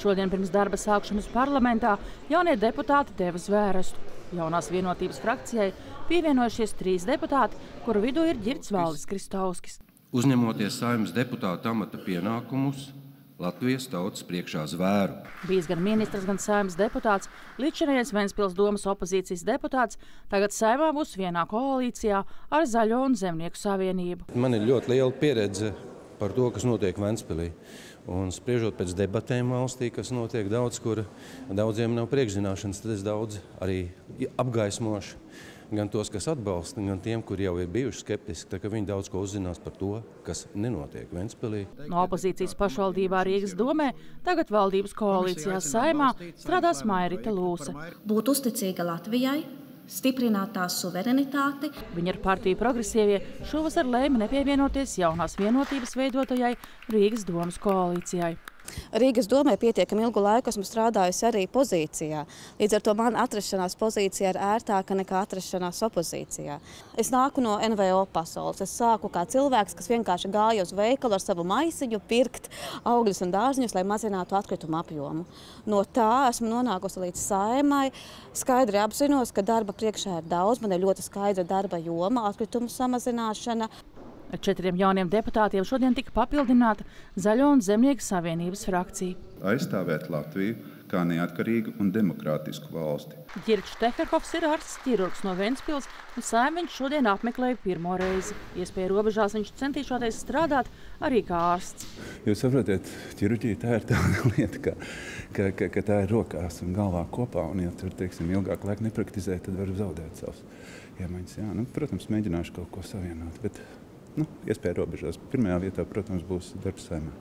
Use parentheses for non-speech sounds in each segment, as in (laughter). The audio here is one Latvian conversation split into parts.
Šodien pirms darba sākšanas parlamentā jaunie deputāti deva zvērestu. Jaunās vienotības frakcijai pievienojušies trīs deputāti, kuru vidū ir Girts Valdis Kristauskis. Uzņemoties saimnes deputāta amata pienākumus, Latvijas tautas priekšā zvēru. Bijis gan ministrs, gan saimnes deputāts, līdzinājais Ventspils domas opozīcijas deputāts, tagad saimā būs vienā koalīcijā ar Zaļo un Zemnieku savienību. Man ir ļoti liela pieredze par to, kas notiek Ventspilī. Un spriežot pēc debatēm valstī, kas notiek daudz, kur daudziem nav priekšzināšanas, tad es daudz arī apgaismošu gan tos, kas atbalsta, gan tiem, kur jau ir bijuši skeptiski. Viņi daudz ko uzzinās par to, kas nenotiek Ventspēlī. No opozīcijas pašvaldībā Rīgas domē tagad valdības koalīcijā saimā strādās Mairita Lūse. Būt uzticīga Latvijai, stiprināt tās suverenitāti. Viņa ar partiju progresīvie šovasar lēma nepievienoties jaunās vienotības veidotajai Rīgas domas koalīcijai. Rīgas domē pietiekami ilgu laiku esmu strādājusi arī pozīcijā. Līdz ar to man atrašanās pozīcija ir ērtāka nekā atrašanās opozīcijā. Es nāku no NVO pasaules. Es sāku kā cilvēks, kas vienkārši gāja uz veikalu ar savu maisiņu, pirkt augļus un dārziņus, lai mazinātu atkritumu apjomu. No tā esmu nonākusi līdz saimai. Skaidri apzinos, ka darba priekšā ir daudz. Man ir ļoti skaidra darba joma, atkritumu samazināšana. Ar četriem jauniem deputātiem šodien tika papildināta Zaļo un Zemnieku savienības frakcija. Aizstāvēt Latviju kā neatkarīgu un demokrātisku valsti. Girčs Teherhofs ir ārsts ķirurgs no Ventspils, un saimniņš šodien apmeklēja pirmo reizi. Iespēja robežās viņš centīšoties strādāt arī kā ārsts. Jūs saprotat, ķirurģija tā ir tāda (laughs) lieta, ka, ka, ka, ka tā ir rokās un galvā kopā, un ja tur, teiksim, ilgāk laika nepraktizē, tad var zaudēt savus iemaņas. Jā, nu, protams, mēģināšu kaut ko savienot, bet nu, iespēja robežās. Pirmajā vietā, protams, būs darbs saimē.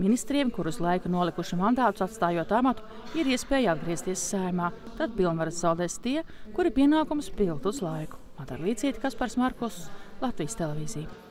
Ministriem, kurus laiku nolikuši mandātus atstājot amatu, ir iespēja atgriezties saimā. Tad pilnvaras zaudēs tie, kuri pienākumus pild uz laiku. Madara Līcīte, Kaspars Markus, Latvijas televīzija.